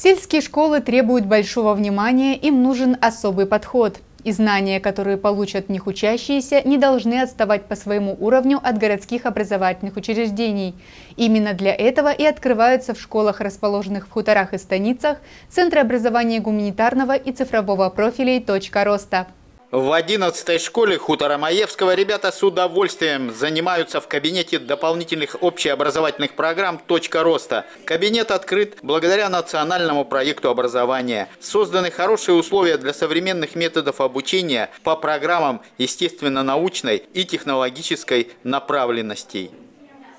Сельские школы требуют большого внимания, им нужен особый подход. И знания, которые получат в них учащиеся, не должны отставать по своему уровню от городских образовательных учреждений. Именно для этого и открываются в школах, расположенных в хуторах и станицах, Центры образования гуманитарного и цифрового профилей «Точка роста». В 11 школе хутора Маевского ребята с удовольствием занимаются в кабинете дополнительных общеобразовательных программ «Точка роста». Кабинет открыт благодаря национальному проекту образования. Созданы хорошие условия для современных методов обучения по программам естественно-научной и технологической направленностей.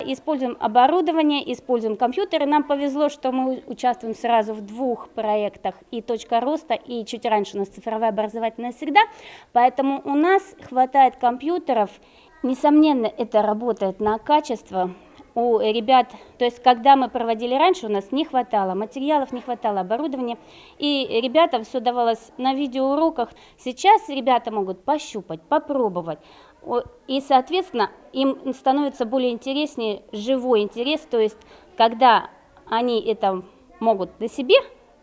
Используем оборудование, используем компьютеры. Нам повезло, что мы участвуем сразу в двух проектах и «Точка роста», и чуть раньше у нас цифровая образовательная среда. Поэтому у нас хватает компьютеров. Несомненно, это работает на качество у ребят, то есть когда мы проводили раньше, у нас не хватало материалов, не хватало оборудования, и ребятам все давалось на видеоуроках. Сейчас ребята могут пощупать, попробовать, и, соответственно, им становится более интереснее живой интерес, то есть когда они это могут на себе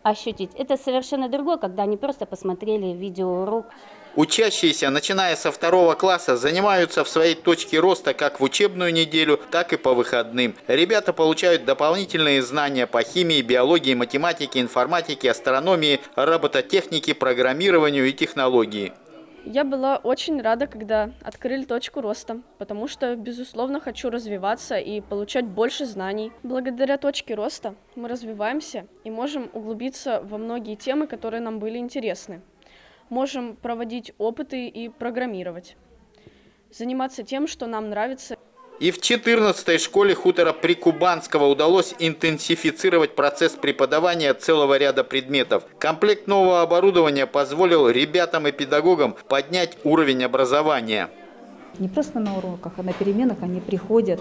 ощутить, это совершенно другое, когда они просто посмотрели видеоурок. Учащиеся, начиная со второго класса, занимаются в своей точке роста как в учебную неделю, так и по выходным. Ребята получают дополнительные знания по химии, биологии, математике, информатике, астрономии, робототехнике, программированию и технологии. Я была очень рада, когда открыли точку роста, потому что, безусловно, хочу развиваться и получать больше знаний. Благодаря точке роста мы развиваемся и можем углубиться во многие темы, которые нам были интересны. Можем проводить опыты и программировать. Заниматься тем, что нам нравится и в 14-й школе хутора Прикубанского удалось интенсифицировать процесс преподавания целого ряда предметов. Комплект нового оборудования позволил ребятам и педагогам поднять уровень образования. Не просто на уроках, а на переменах они приходят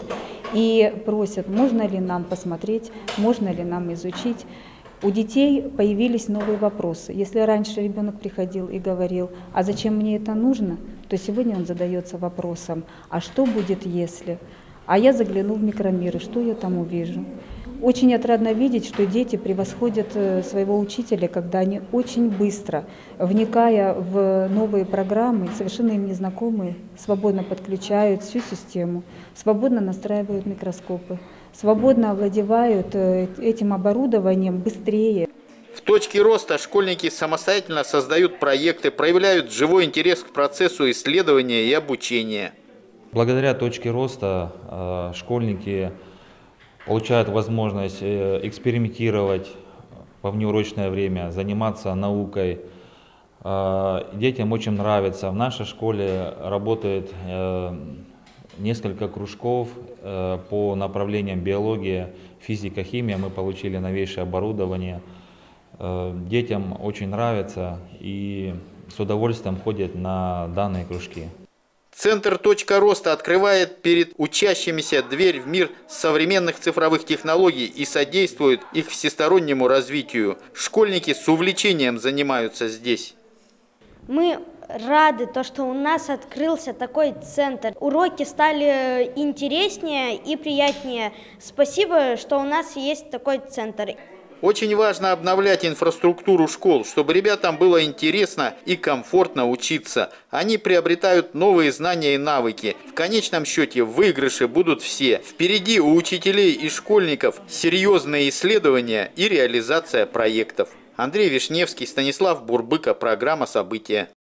и просят, можно ли нам посмотреть, можно ли нам изучить. У детей появились новые вопросы. Если раньше ребенок приходил и говорил, а зачем мне это нужно, то сегодня он задается вопросом, а что будет если? А я загляну в микромиры, что я там увижу? Очень отрадно видеть, что дети превосходят э, своего учителя, когда они очень быстро, вникая в новые программы, совершенно им незнакомые, свободно подключают всю систему, свободно настраивают микроскопы, свободно овладевают э, этим оборудованием быстрее. В точке роста школьники самостоятельно создают проекты, проявляют живой интерес к процессу исследования и обучения. Благодаря точке роста э, школьники получают возможность э, экспериментировать во внеурочное время, заниматься наукой. Детям очень нравится. В нашей школе работает несколько кружков по направлениям биология, физика, химия. Мы получили новейшее оборудование – Э, детям очень нравится и с удовольствием ходят на данные кружки. Центр «Точка роста» открывает перед учащимися дверь в мир современных цифровых технологий и содействует их всестороннему развитию. Школьники с увлечением занимаются здесь. Мы рады, то, что у нас открылся такой центр. Уроки стали интереснее и приятнее. Спасибо, что у нас есть такой центр. Очень важно обновлять инфраструктуру школ, чтобы ребятам было интересно и комфортно учиться. Они приобретают новые знания и навыки. В конечном счете выигрыши будут все. Впереди у учителей и школьников серьезные исследования и реализация проектов. Андрей Вишневский, Станислав Бурбыка, программа «События».